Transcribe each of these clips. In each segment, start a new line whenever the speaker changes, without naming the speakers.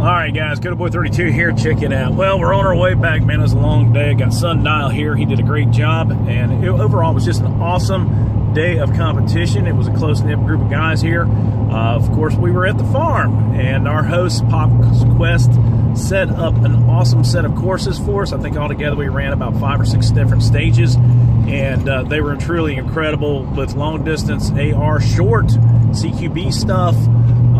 All right, guys, Kotaboy 32 here. Check it out. Well, we're on our way back, man. It was a long day. Got Sundial here. He did a great job, and it, overall, it was just an awesome day of competition. It was a close knit group of guys here. Uh, of course, we were at the farm, and our host, Pop Quest, set up an awesome set of courses for us. I think altogether we ran about five or six different stages, and uh, they were truly incredible with long distance AR short, CQB stuff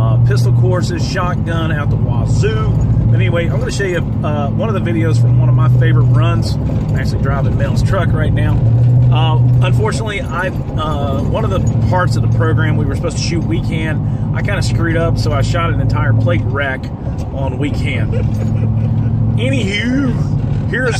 uh, pistol courses, shotgun out the wazoo. But anyway, I'm going to show you uh, one of the videos from one of my favorite runs. I'm actually driving Mel's truck right now. Uh, unfortunately, I uh, one of the parts of the program we were supposed to shoot weak hand, I kind of screwed up, so I shot an entire plate rack on weak hand. Anywho,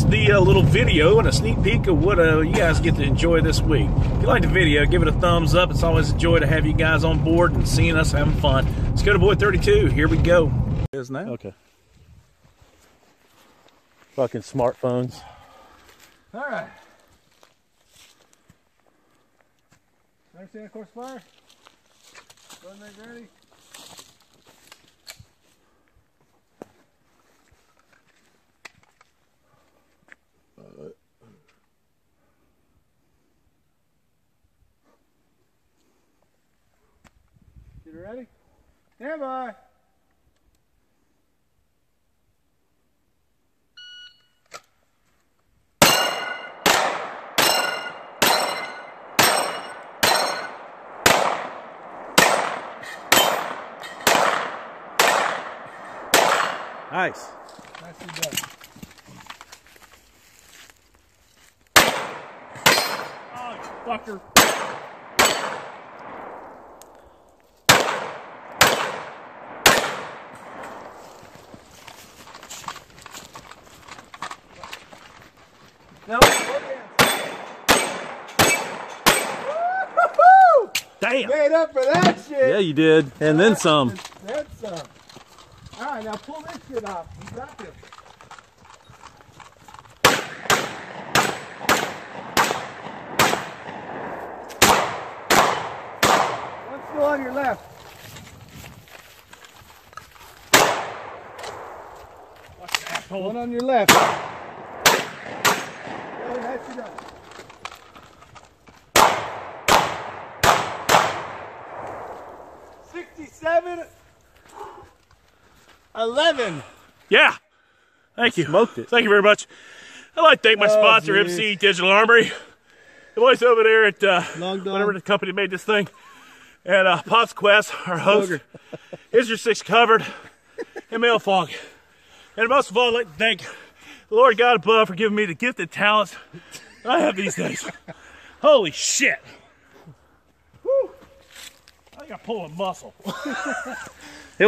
here's the uh, little video and a sneak peek of what uh, you guys get to enjoy this week. If you like the video, give it a thumbs up. It's always a joy to have you guys on board and seeing us having fun. Let's go to Boy 32. Here we go.
Is now? Okay. Fucking smartphones.
All right. Understand course fire? Run ready? You ready? Stand by.
Nice.
Nicely done.
Oh, fucker.
No.
Oh, Damn.
Made up for that shit.
Yeah, you did. And then some.
That's some. All right, now pull this shit off. You got this. One still on your left. One on your left. Really nicely. Sixty-seven. Eleven.
Yeah. Thank you.
Smoked it.
Thank you very much. I'd like to thank my
Oh,
sponsor,
geez.
MC Digital Armory. The boys over there at uh,
Long Dog.
whatever the company made this thing. And uh, Pops Quest, our host. Is your six covered? and Mel Fog. And most of all, I'd like to thank the Lord God above for giving me the gift gifted talents I have these days. Holy shit. I think I pull a muscle.